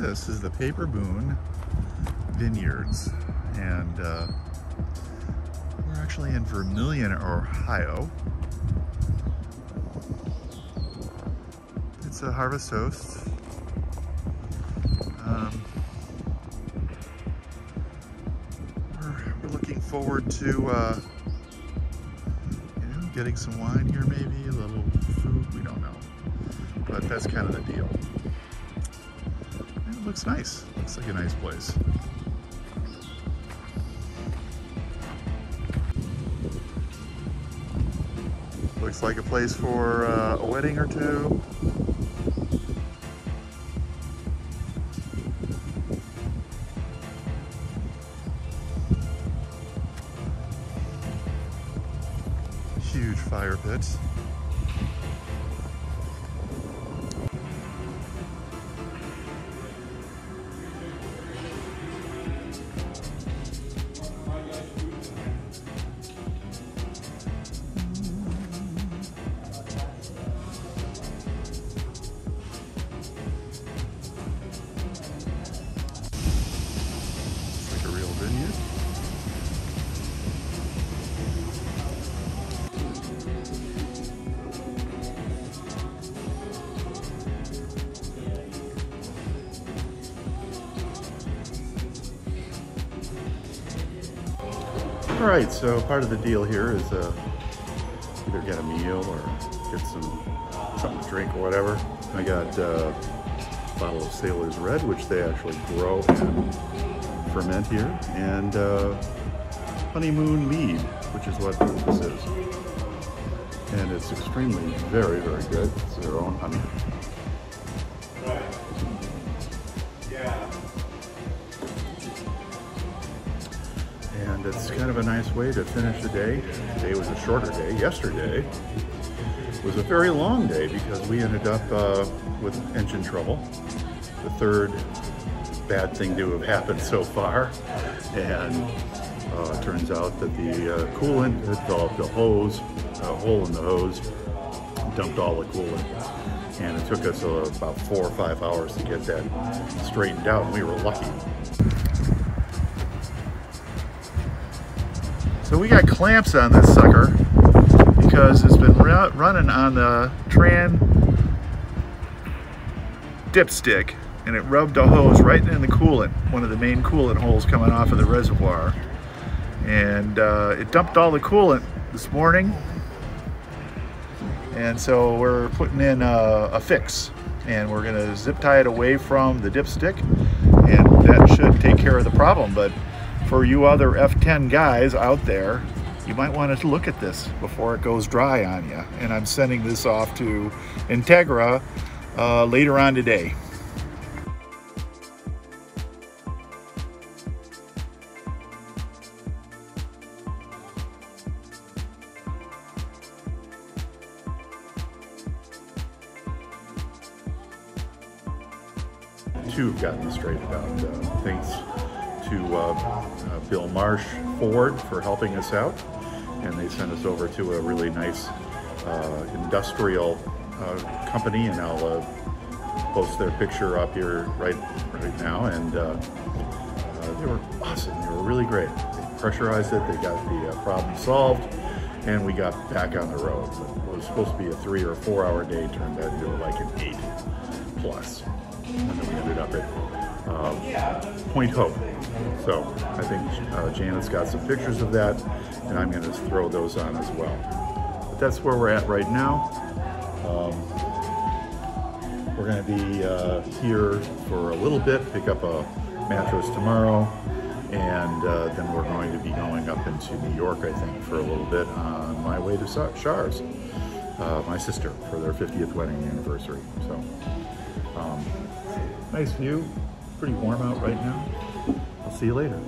This is the Paper Moon Vineyards, and uh, we're actually in Vermilion, Ohio. It's a harvest host. Um, we're, we're, looking forward to uh, you know getting some wine here, maybe a little food. We don't know, but that's kind of the deal looks nice. Looks like a nice place. Looks like a place for uh, a wedding or two. Huge fire pits. All right, so part of the deal here is uh, either get a meal or get some something to drink or whatever. I got uh, a bottle of Sailor's Red, which they actually grow and ferment here, and uh, honeymoon mead, which is what this is. And it's extremely very, very good. It's their own honey. It's kind of a nice way to finish the day. Today was a shorter day. Yesterday was a very long day because we ended up uh, with engine trouble. The third bad thing to have happened so far. And uh, it turns out that the uh, coolant developed a hose, a hole in the hose, dumped all the coolant. And it took us uh, about four or five hours to get that straightened out. We were lucky. So we got clamps on this sucker because it's been running on the Tran dipstick and it rubbed a hose right in the coolant, one of the main coolant holes coming off of the reservoir. And uh, it dumped all the coolant this morning. And so we're putting in a, a fix and we're gonna zip tie it away from the dipstick and that should take care of the problem. But for you other F10 guys out there, you might want to look at this before it goes dry on you. And I'm sending this off to Entegra uh, later on today. Two have gotten straight about Uh, thanks to uh, uh, Bill Marsh Ford for helping us out. And they sent us over to a really nice uh, industrial uh, company and I'll uh, post their picture up here right, right now. And they were awesome, they were really great. They pressurized it, they got the problem solved and we got back on the road. It was supposed to be a three or four hour day, turned out into like an eight plus. And then we ended up at Point Hope. So I think uh, Janet's got some pictures of that, and I'm going to throw those on as well. But that's where we're at right now. Um, we're going to be uh, here for a little bit, pick up a mattress tomorrow, and uh, then we're going to be going up into New York, I think, for a little bit on my way to Shars, uh, my sister, for their 50th wedding anniversary. So, um, nice view, pretty warm out right now. I'll see you later.